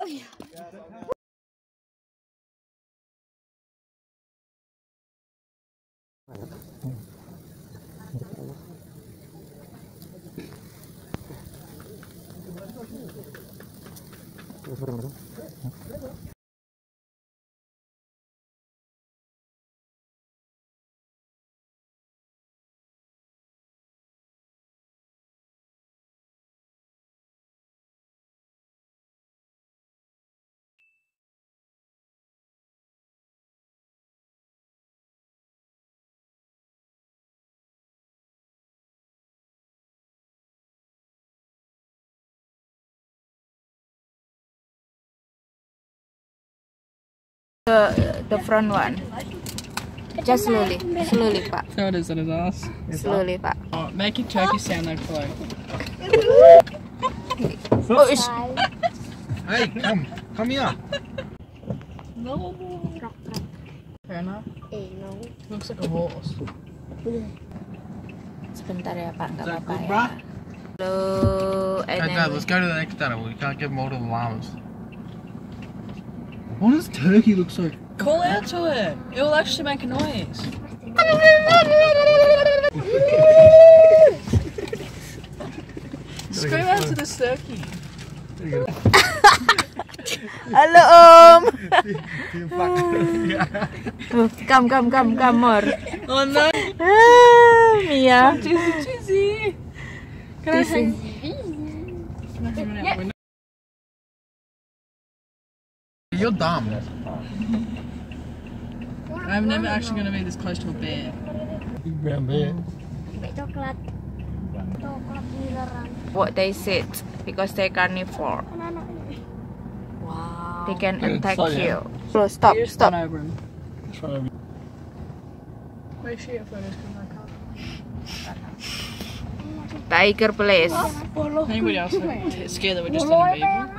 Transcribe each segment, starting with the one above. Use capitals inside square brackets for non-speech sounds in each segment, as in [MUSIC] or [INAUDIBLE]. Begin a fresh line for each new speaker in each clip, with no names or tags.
Oh iya. Terus the front one. Just slowly, slowly, Pak.
Throw it in his ass.
Slowly, Pak.
Oh, make your turkey sound like flow.
Oh, ish.
Hey, come, come here.
Fair enough.
Eh, no.
Looks like a horse.
Sebentar ya, Pak. Nggak apa-apa ya. Hello, and
Hey, Dad, let's go to the next animal. We can't give them all to the llamas. Why does turkey look so?
Call out to it. It will actually make a noise. Scream out to this turkey.
Halo Om. [LAUGHS] Come, come, come, come more.
Oh no.
Ah, Mia.
Cheesy, cheesy. Can I
Teasing.
Smash him out the window?
You're dumb.
I'm never actually going to be this close to a bear.
Brown bear.
Sampai coklat. Coklat beneran.
What they said because they carnivore.
Anak-anak ini.
Wow.
They can
Yeah,
attack
slow down.
you. Slow, stop,
You just
stop.
run over him.
That's right.
Make sure your photos come back up.
Tiger place.
Anybody else like, scared that we're just in a
apa
vehicle?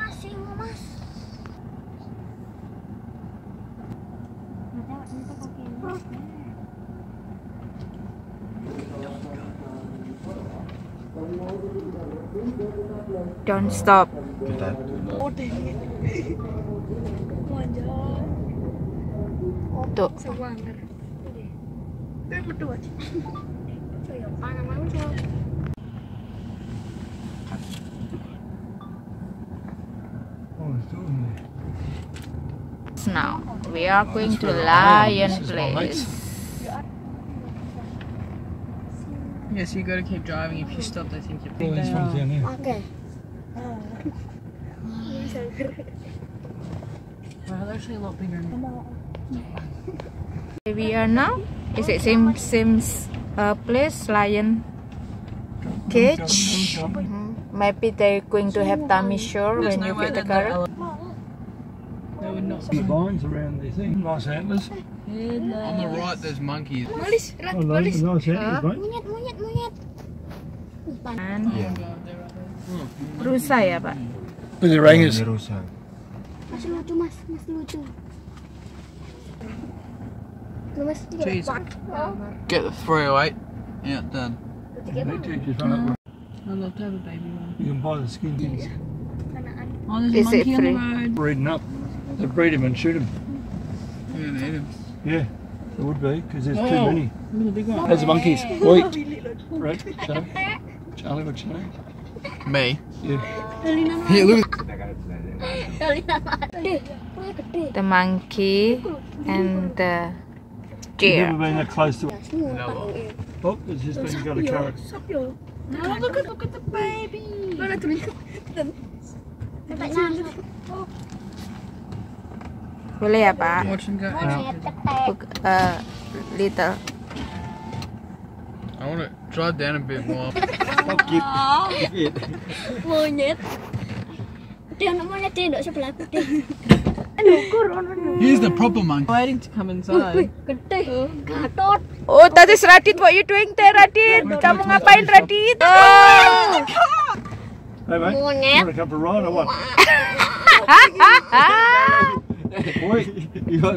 Don't stop.
Sewanger. Ini berdua. So, ya, panah langsung.
Now we are going to Lion
This is my
Place.
Yes, you got to keep driving. If you stop, I think you're big.
This one's down there.
Oke.
Wow, actually a lot bigger. now.
Where we are now? Is it same same uh, place? Lion cage. Maybe they're going to have tummy sure when you
way
get the
that they're
car.
ele- They would not.
Big vines around the thing. Nice antlers.
On the right, there's monkeys.
Malis, rat,
Oh, nice,
malis.
nice antlers, ah. mate.
Monyet, monyet, monyet.
And
my god, they're right there.
rusa ya pak?
With the rangers.
Masih lucu mas, masih lucu. Lu mas, tiga
Jeez.
Get the 308. Yeah, done.
tiga
They
depan.
do just run up.
I'd love to have a baby one.
You can buy the skin things.
Oh, there's a
it
monkey on the road.
Breeding up. They breed them and shoot them.
You didn't eat him.
Yeah, it would be because there's too
Oh.
many.
Look at the big one.
There's the monkeys. Wait. Right, Charlie. Charlie, what's your name?
Me.
Yeah.
Here, look.
Kali nama gede, pokoknya gede.
The monkey and the
You've
deer.
never been that close to
Ya, semua
No.
Oh, there's just been got a carrot.
Sapio.
Oh, look at look at the baby.
Mana tuh? Sampai nangis.
Boleh ya pak? Uh, little.
I want to drive down a bit more. [LAUGHS] [LAUGHS]
Monyet. Gede anak monyet deh, nggak sebelah gede. [LAUGHS]
Here's the proper monkey.
Waiting to come inside.
gede. Gatot.
Oh, that is Radit. What you doing there, Radit? Kamu ngapain, Radit? Oh.
Hey, mate. You
Monyet.
want to come for a ride or what?
Ah.
Wait. You got,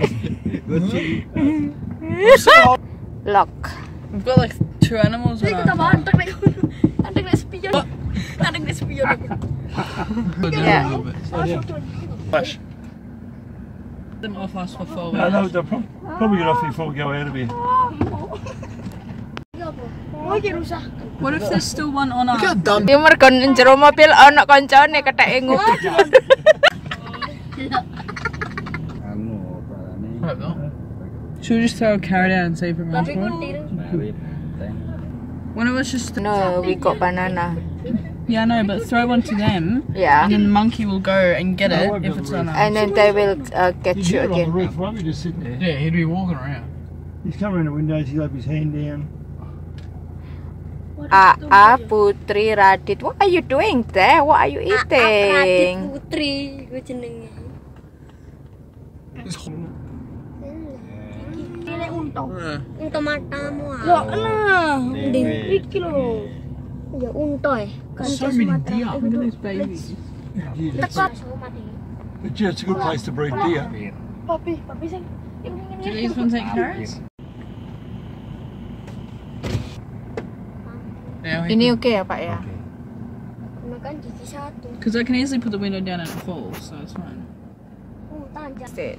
Lock.
We've got like two animals.
Ini
on
kita
our
bawa
farm.
antek nih. Antek nih spion. Antek nih spion aku.
Go down
Yeah.
a little bit.
Flash.
Them off us for four
No,
hours.
no, they'll prob- probably get off before we go out of here.
What if there's still one on
Look how
our...
dumb.
Dia mergo jero mobil ana koncone ketheke ngupi. [LAUGHS]
Hope not.
Should we just throw a carrot out and see if it runs for it? One of us just...
No, we got banana.
Yeah, I know, but throw one to them,
Yeah.
and then the monkey will go and get
I
it if it's
to
on
And then they will uh, get
He's
you
here on the
again.
roof, won't we just sitting there?
Yeah, he'd be walking around.
He's coming in the windows, he'll have his hand down.
Aa Putri Radit, what are you doing there? What are you eating?
Ah, Putri gue jenenge. Unta.
Yeah.
Unta matamu ah. Ya nah. Ndi iki lho. Ya unta eh.
Yeah, it's a good place to breed deer.
Papi, papi sing.
Do these ones eat carrots?
Now he
Ini oke ya Pak ya?
Makan gigi satu.
Because I can easily put the window down and it falls, so it's fine.
Uh, tanjak.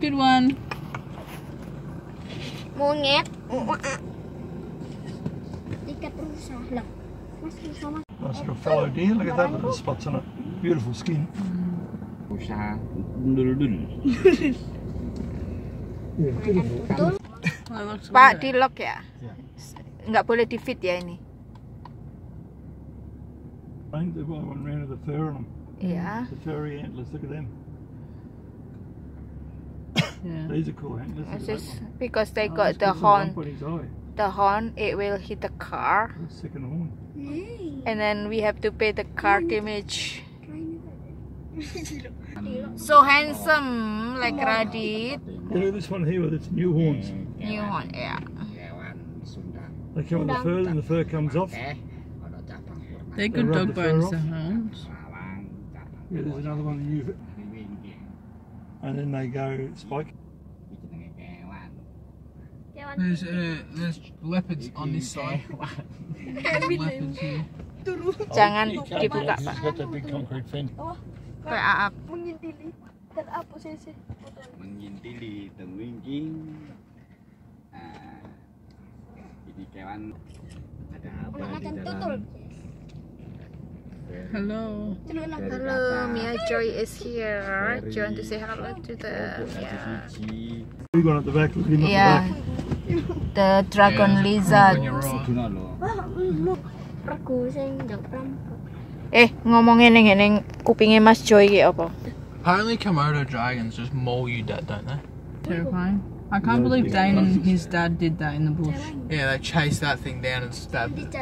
Good one.
Monyet. Mas mas.
Nice little fellow deer, look at that little spots on it. Beautiful skin.
Pak di lock ya? Nggak boleh di fit ya ini?
They've one round of the fur on them.
Iya.
The furry antlers, look at them.
Yeah.
These are cool antlers.
This
look at
is
that
because they.
Oh,
got the
got some lump
horn.
on his eye.
The horn, it will hit the car,
The second horn.
and then we have to pay the car damage. [LAUGHS] So handsome, like Radit.
Yeah, look at this one here with its new horns.
New horn, yeah.
They come on the fur and the fur comes off.
Ada cabang kurma.
They're good
They
dog
rub the fur
bones,
off.
the hounds.
Rawang, cabang
Yeah, there's another one new,
Wingi.
And then they go spike.
There's uh, there's leopards on this side. leopards here.
Jangan dibuka, Pak.
got that big concrete fence.
Kayak Aap.
Mengintili. Dan apa sih sih?
Mengintili tengwingking. Ah, ini kewan ada apa
Makan tutul.
Dalam?
Hello.
Hello, Mia Joy is here. Do you want to say hello to them? Yeah.
Biji.
Big one at the back, look
Yeah.
at
The dragon
Yeah,
lizard.
When you're right.
Tuna lo.
Regu sing.
Eh, ngomongin yang ini kupingnya Mas Joy kayak apa?
Apparently, Komodo dragons just maul you dead, don't they?
Terrifying. I can't believe Dane and his dad did that in the bush.
Yeah, they chased that thing down and
stabbed
it.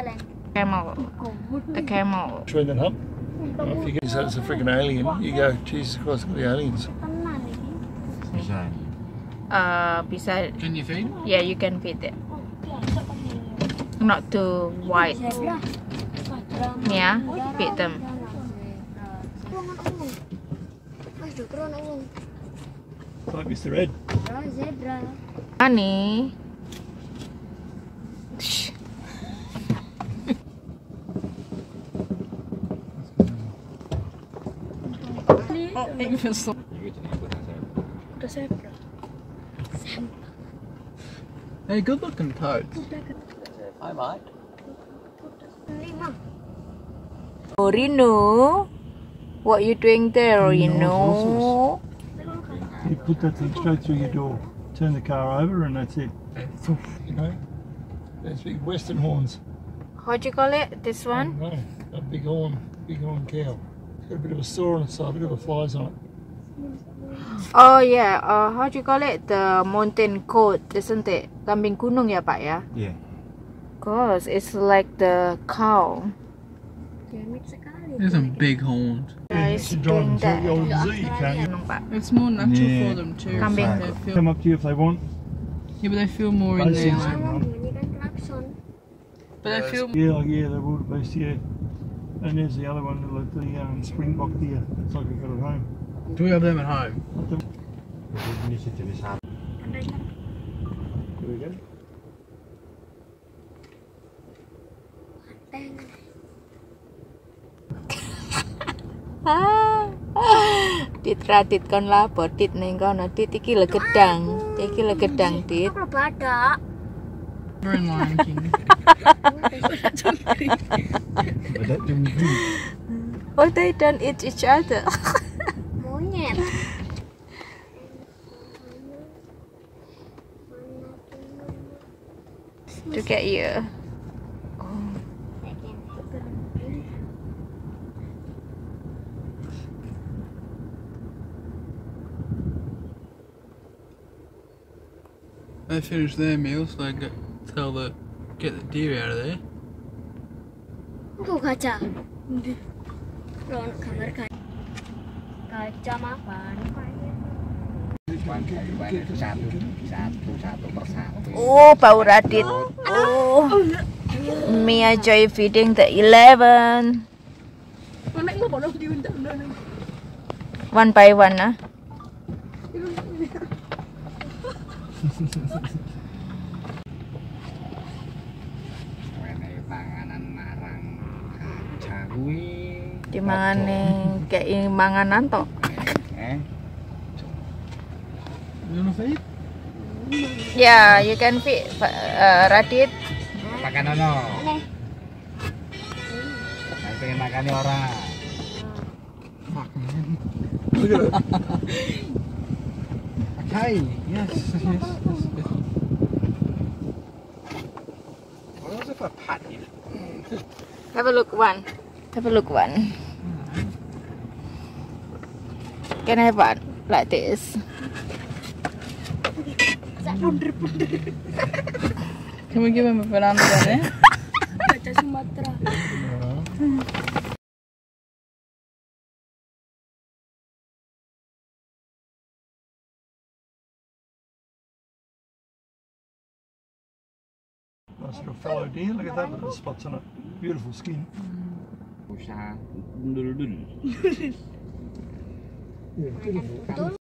Jalan.
Camel. The camel.
the Between the hump. If you get so it's a freaking alien, you go, Jesus Christ, look at the aliens.
Tenan iki.
Uh, bisa.
Can you feed? them?
Yeah, you can feed it. Not too wide. Yeah, feed them.
Mas do krono wong.
Like Mr. Red.
Zebra,
It feels so.
Iki jenenge kuda saya.
Udah zebra.
Hey, good looking toads.
Hi, mate.
Lima.
Oh, Rino. What you doing there, Rino?
You put that thing straight through your door, turn the car over, and that's it. You know? There's big western horns.
How'd you call it? This one?
No, a big horn, big horn cow. It's got a bit of a sore on the side, look at the flies on it.
Oh yeah. Uh, how do you call it? The mountain goat, isn't it? Kambing gunung ya, Pak ya?
Yeah.
Cause it's like the cow.
There's some big horns.
Guys,
You
doing that.
the old zoo, can't you?
Gunung, Pak.
It's more natural
Yeah.
for them too.
Kambing.
They feel,
Come up to you if they want.
yeah, but they feel more in there.
Malam ini kan klakson.
But they feel
Yeah, like, yeah, the wildebeest, yeah. And there's the other one, like the um, springbok deer. It's like we got at home.
Do we have them at home?
There we go.
Teng.
Tit ratit kon lapor tit ning kono tit iki le gedang. Iki le gedang tit.
Apa?
We're in Lion King.
Badak.
Oh they don't eat each other.
Monyet.
Look at you.
They finished their meal, so they get, tell the get the deer out of there.
Kaca. Ron kaca.
Oh, bau radit. Oh. Mia Joy feeding the 11. One by one ah. [LAUGHS] Dimangane kayak manganan tok.
Eh,
You want to feed?
Yeah, you can feed uh, radit.
makan ono. Saya pengen makan orang.
Look at it.
Okay, yes, yes, yes. yes. What was if I pat you?
Have a look one. Have a look one. Can I have one like this?
Can we give him a banana eh? then?
Kaca Sumatera.
Nice little fallow deer. Look at that little spots on it. Beautiful skin.
Usaha dul-dul.
Yeah, beautiful.